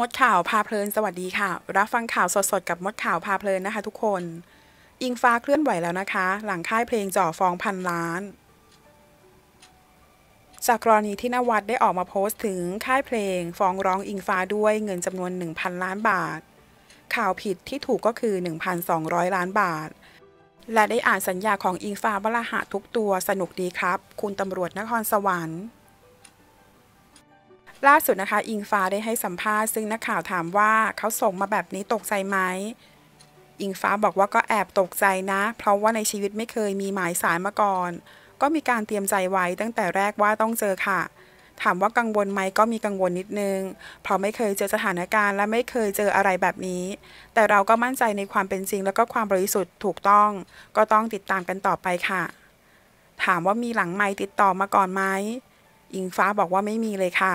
มดข่าวพาเพลินสวัสดีค่ะ รับฟังข่าวสดๆ กับมดข่าวพาเพลินนะคะทุกคน อิงฟ้าเคลื่อนไหวแล้วนะคะ หลังค่ายเพลงจ่อฟองพันล้าน จากกรณีที่นวัดได้ออกมาโพสต์ถึงค่ายเพลง ฟ้องร้องอิงฟ้าด้วยเงินจำนวน 1,000 ล้านบาท ข่าวผิดที่ถูกก็คือ 1,200 ล้านบาท และได้อ่านสัญญาของอิงฟ้าวราหะทุกตัวสนุกดีครับ คุณตำรวจนครสวรรค์ ล่าสุดนะคะ อิงฟ้าได้ให้สัมภาษณ์ซึ่งนักข่าวถามว่าเขาส่งมาแบบนี้ตกใจไหมอิงฟ้าบอกว่าก็แอบตกใจนะ เพราะว่าในชีวิตไม่เคยมีหมายสารมาก่อน ก็มีการเตรียมใจไว้ตั้งแต่แรกว่าต้องเจอค่ะ ถามว่ากังวลไหมก็มีกังวลนิดนึง เพราะไม่เคยเจอสถานการณ์และไม่เคยเจออะไรแบบนี้ แต่เราก็มั่นใจในความเป็นจริง แล้วก็ความบริสุทธิ์ถูกต้อง ก็ต้องติดตามกันต่อไปค่ะ ถามว่ามีหลังไม้ติดต่อมาก่อนไหมอิงฟ้าบอกว่าไม่มีเลยค่ะ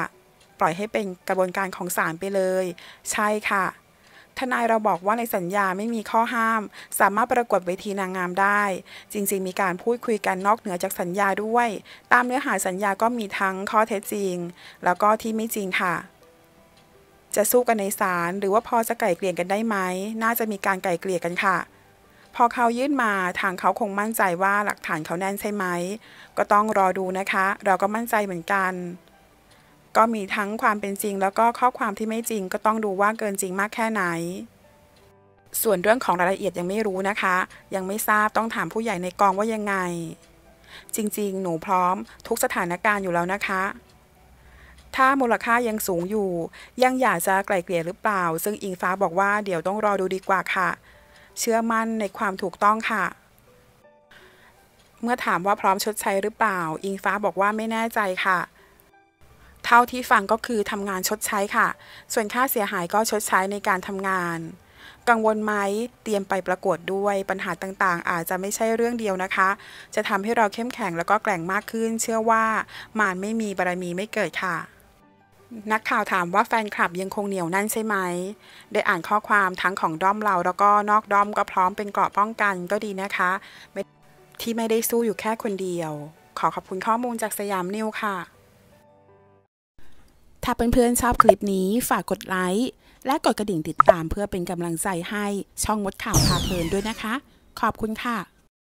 ปล่อยให้เป็นกระบวนการของศาลไปเลย ใช่ค่ะ ทนายเราบอกว่าในสัญญาไม่มีข้อห้าม สามารถประกวดเวทีนางงามได้ จริงๆ มีการพูดคุยกันนอกเหนือจากสัญญาด้วย ตามเนื้อหาสัญญาก็มีทั้งข้อเท็จจริง แล้วก็ที่ไม่จริงค่ะจะสู้กันในศาลหรือว่าพอจะไกล่เกลี่ยกันได้ไหม น่าจะมีการไกล่เกลี่ยกันค่ะ พอเขายื่นมาทางเขาคงมั่นใจว่าหลักฐานเขาแน่นใช่ไหม ก็ต้องรอดูนะคะ เราก็มั่นใจเหมือนกัน ก็มีทั้งความเป็นจริง แล้วก็ข้อความที่ไม่จริง ก็ต้องดูว่าเกินจริงมากแค่ไหน ส่วนเรื่องของรายละเอียดยังไม่รู้นะคะ ยังไม่ทราบต้องถามผู้ใหญ่ในกองว่ายังไง จริงๆ หนูพร้อม ทุกสถานการณ์อยู่แล้วนะคะถ้ามูลค่ายังสูงอยู่ ยังอยากจะไกล่เกลี่ยหรือเปล่า ซึ่งอิงฟ้าบอกว่าเดี๋ยวต้องรอดูดีกว่าค่ะ เชื่อมั่นในความถูกต้องค่ะ เมื่อถามว่าพร้อมชดใช้หรือเปล่า อิงฟ้าบอกว่าไม่แน่ใจค่ะ เท่าที่ฟังก็คือทำงานชดใช้ค่ะ ส่วนค่าเสียหายก็ชดใช้ในการทำงาน กังวลไหมเตรียมไปประกวดด้วยปัญหาต่างๆ อาจจะไม่ใช่เรื่องเดียวนะคะ จะทำให้เราเข้มแข็งแล้วก็แกร่งมากขึ้น เชื่อว่ามารไม่มีบารมีไม่เกิดค่ะนักข่าวถามว่าแฟนคลับยังคงเหนียวแน่นใช่ไหม ได้อ่านข้อความทั้งของด้อมเราแล้วก็นอกด้อมก็พร้อมเป็นเกราะป้องกันก็ดีนะคะ ที่ไม่ได้สู้อยู่แค่คนเดียว ขอขอบคุณข้อมูลจากสยามนิวค่ะ ถ้าเพื่อนๆชอบคลิปนี้ฝากกดไลค์และกดกระดิ่งติดตามเพื่อเป็นกำลังใจให้ช่องมดข่าวพาเพลินด้วยนะคะ ขอบคุณค่ะ